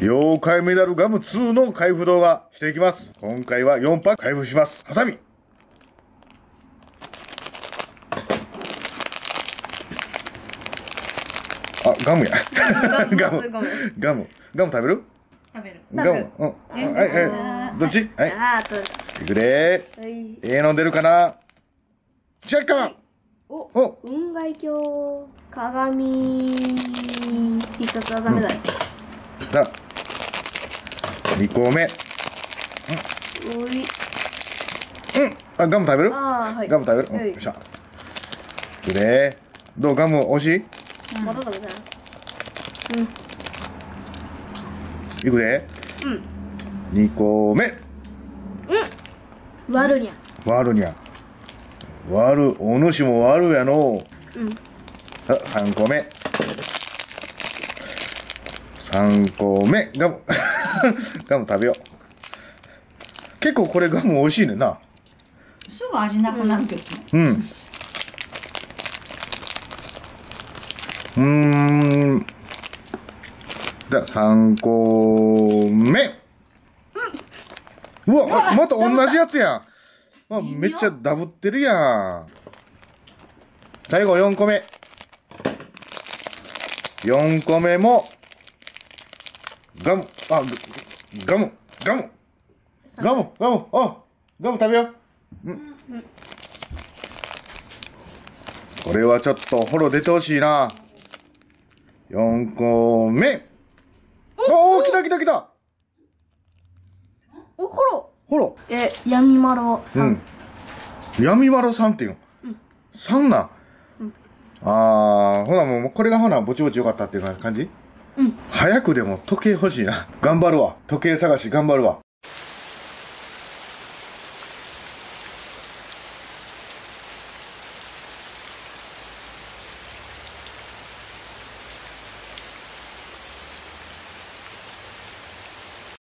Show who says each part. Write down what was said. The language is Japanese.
Speaker 1: 妖怪メダルガム2の開封動画していきます。今回は4パック開封します。ハサミ。あ、ガムや。ガム。ガム。ガム食べる？
Speaker 2: 食べる。
Speaker 1: ガム。うん。はい、はい。どっち？はい。
Speaker 3: あーと、
Speaker 1: いくでー。
Speaker 3: はい。
Speaker 1: ええの出るかな？若干
Speaker 3: お、
Speaker 1: お
Speaker 3: 雲外鏡、鏡、必殺はダメだよ。
Speaker 1: だ。2個目。
Speaker 3: おい。
Speaker 1: うん。あ、ガム食べる？
Speaker 3: あー、はい。
Speaker 1: ガム食べる、うん、
Speaker 3: はい
Speaker 1: よっしゃ。いくでー。どう？ガム美味しい？
Speaker 3: まだ食べたい。
Speaker 1: いくで？
Speaker 3: うん。
Speaker 1: 2個目。
Speaker 3: ワルニャ。
Speaker 1: ワルニャ。ワル、お主もワルやの
Speaker 3: うん。
Speaker 1: あ、3個目。3個目。ガム。ガム食べよう。結構これガム美味しいねんな。
Speaker 2: すぐ味なくなるけどね。
Speaker 1: うん。うーん。じゃあ、3個目。うわ、あまた同じやつやん。あ、めっちゃダブってるやん。最後4個目。4個目も、ガム、あ、ガム、ガム、ガム、ガム、あ、ガム食べよう。これはちょっとホロ出てほしいな。4個目。おお、来た来た来た
Speaker 3: お、ホロ。
Speaker 1: ホロ。
Speaker 3: え、闇マロさ。
Speaker 1: うんん。闇丸さんっていうの。3なん。あー、ほなもう、これがほな、ぼちぼちよかったっていう感じ
Speaker 3: うん。
Speaker 1: 早くでも時計欲しいな。頑張るわ。時計探し頑張るわ。